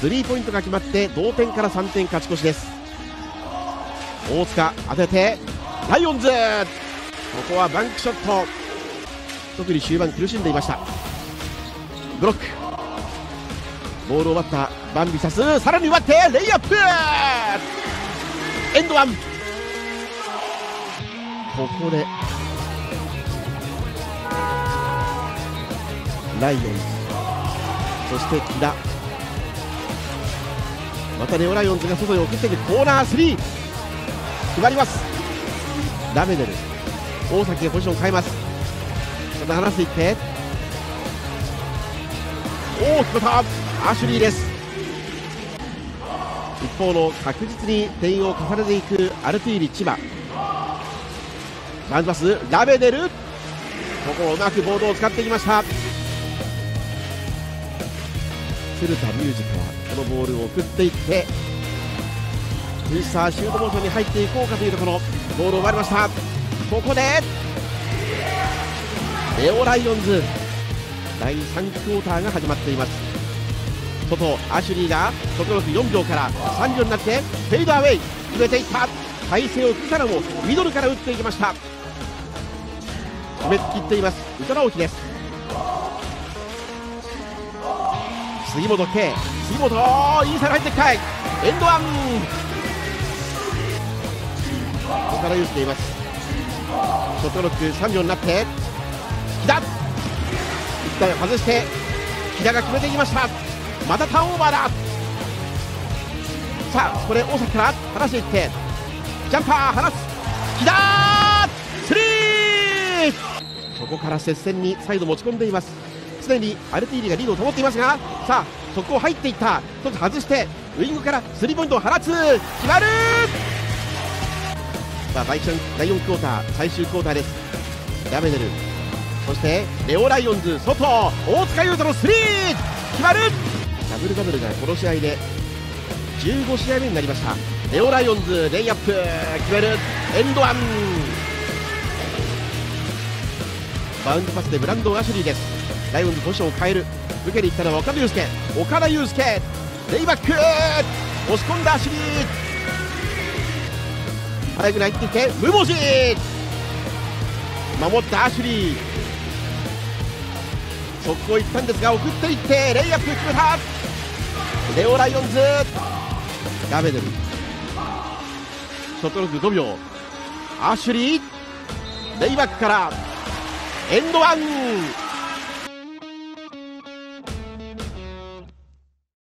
スリーポイントが決まって同点から3点勝ち越しです。大塚当ててライオンズ。ここはバンクショット。特に終盤苦しんでいました。ブロック。ボールを奪ったバンビサス。さらに奪ってレイアップ。エンドワン。ここでライオン。ズそして木田。またネオライオンズが外に送っていくコーナー3決まります。ラメデル。大崎がポジションを変えます。また離していって。おお決まった。アシュリーです。一方の確実に点を重ねていくアルティーリ千葉。バンズパスラベデル。ここをうまくボードを使ってきました。鶴田ミュージカはこのボールを送っていってさあシュートモーションに入っていこうかというところ。ボールを奪われました。ここでレオライオンズ。第3クォーターが始まっています。外アシュリーが外6 4秒から3秒になってフェイドアウェイ。決めていった。体勢を崩さらもミドルから打っていきました。決めきっています。宇多直樹です。杉本圭。杉本インサイド入ってきたい。エンドワン。岡田祐介います。ショットロック3秒になって。木田。一旦外して木田が決めていきました。またターンオーバーだ。さあここで大崎から離していってジャンパー離す。木田。スリー。そこから接戦に再度持ち込んでいます。すでにアルティーリがリードを保っていますがさあそこを入っていった。一つ外してウイングからスリーポイントを放つ。決まる!さあ第4第4クォーター最終クォーターです。ラベネル。そしてレオライオンズ外。大塚裕土のスリー!決まる!ダブルダブルがこの試合で15試合目になりました。レオライオンズレイアップ。決める!アンドワン!バウンドパスでブランドン・アシュリーですライオンズポジションを変える。受けに行ったのは岡田優介。岡田優介。レイバック。押し込んだアシュリー早く入ってきて。無文字。守ったアシュリー速攻行ったんですが送っていって。レイアップ決めた。レオライオンズ。ガベデル。ショットロック5秒。アシュリーレイバックから。エンドワン。